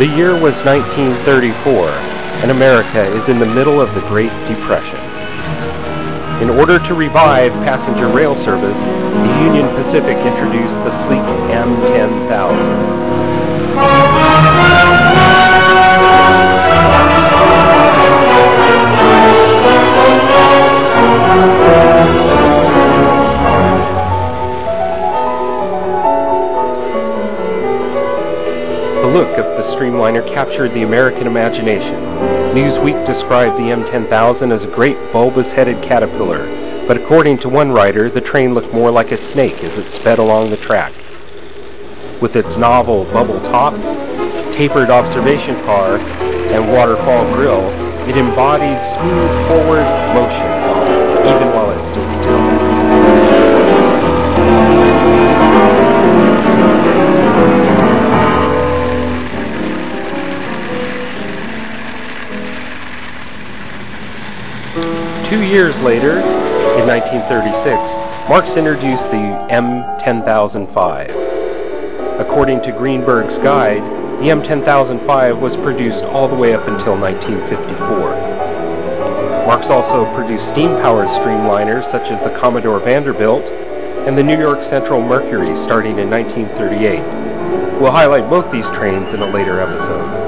The year was 1934, and America is in the middle of the Great Depression. In order to revive passenger rail service, the Union Pacific introduced the sleek M10000. Streamliner captured the American imagination. Newsweek described the M10000 as a great bulbous-headed caterpillar, but according to one writer, the train looked more like a snake as it sped along the track. With its novel bubble top, tapered observation car, and waterfall grille, it embodied smooth forward motion, Two years later, in 1936, Marx introduced the M10005. According to Greenberg's guide, the M10005 was produced all the way up until 1954. Marx also produced steam-powered streamliners such as the Commodore Vanderbilt and the New York Central Mercury starting in 1938. We'll highlight both these trains in a later episode.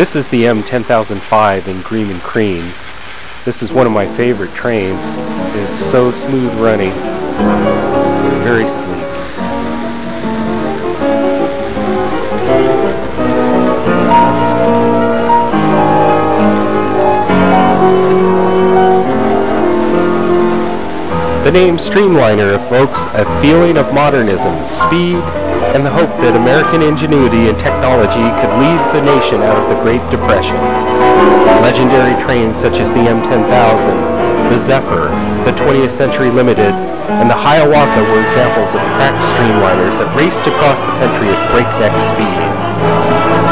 This is the M10005 in Green and Cream. This is one of my favorite trains. It's so smooth running, very sleek. The name Streamliner evokes a feeling of modernism, speed, and the hope that American ingenuity and technology could lead the nation out of the Great Depression. Legendary trains such as the M10000, the Zephyr, the 20th Century Limited, and the Hiawatha were examples of cracked streamliners that raced across the country at breakneck speeds.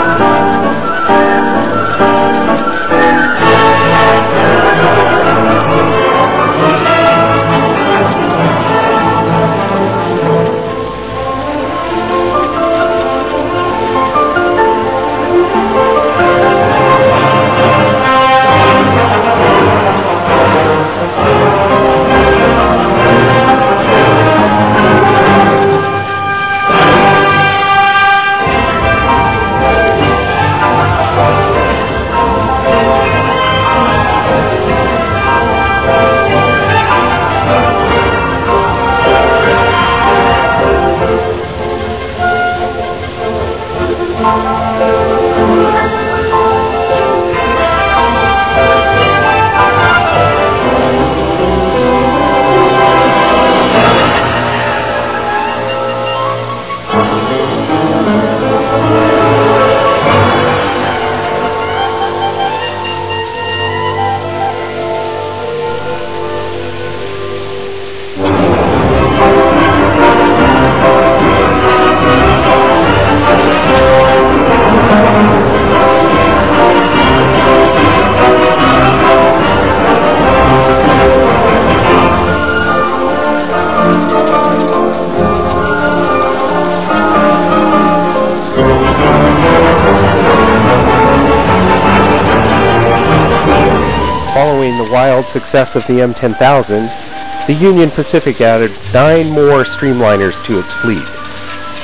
Wild success of the M10000, the Union Pacific added nine more streamliners to its fleet.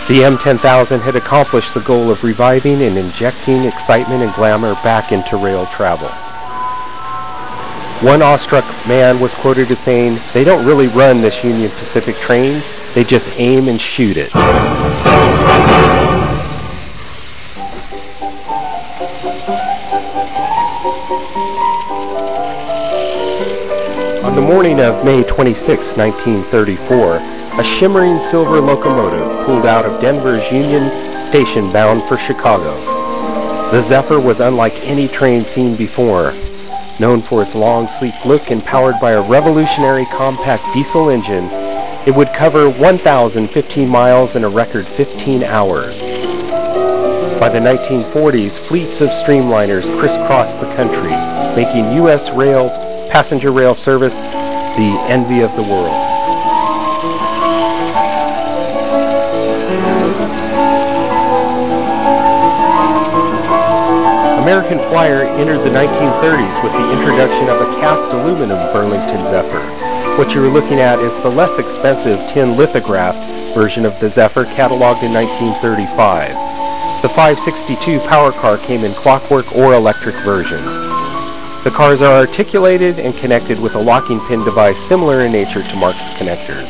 The M10000 had accomplished the goal of reviving and injecting excitement and glamour back into rail travel. One awestruck man was quoted as saying, they don't really run this Union Pacific train, they just aim and shoot it. The morning of May 26, 1934, a shimmering silver locomotive pulled out of Denver's Union Station bound for Chicago. The Zephyr was unlike any train seen before. Known for its long, sleek look and powered by a revolutionary compact diesel engine, it would cover 1,015 miles in a record 15 hours. By the 1940s, fleets of streamliners crisscrossed the country, making U.S. rail passenger rail service the envy of the world. American Flyer entered the 1930s with the introduction of a cast aluminum Burlington Zephyr. What you're looking at is the less expensive tin lithograph version of the Zephyr cataloged in 1935. The 562 power car came in clockwork or electric versions. The cars are articulated and connected with a locking pin device similar in nature to Marx connectors.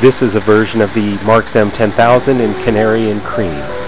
This is a version of the Marx M10000 in Canary and Cream.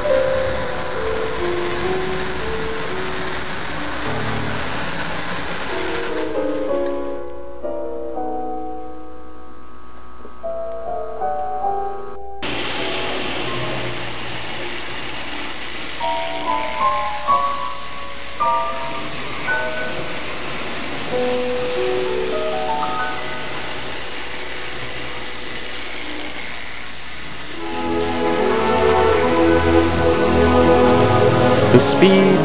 The speed,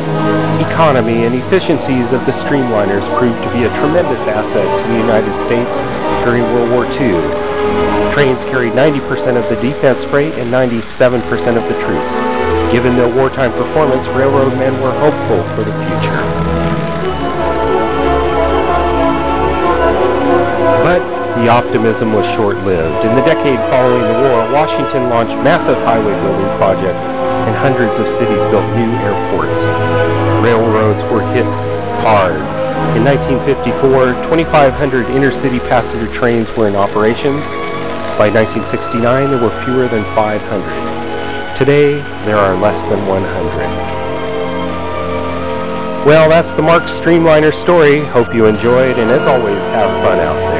economy, and efficiencies of the streamliners proved to be a tremendous asset to the United States during World War II. Trains carried 90% of the defense freight and 97% of the troops. Given their wartime performance, railroad men were hopeful for the future. But the optimism was short-lived. In the decade following the war, Washington launched massive highway building projects and hundreds of cities built new airports. Railroads were hit hard. In 1954, 2,500 intercity passenger trains were in operations. By 1969, there were fewer than 500. Today, there are less than 100. Well, that's the Marx Streamliner story. Hope you enjoyed, and as always, have fun out there.